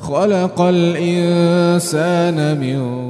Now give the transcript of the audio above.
خلق الإنسان من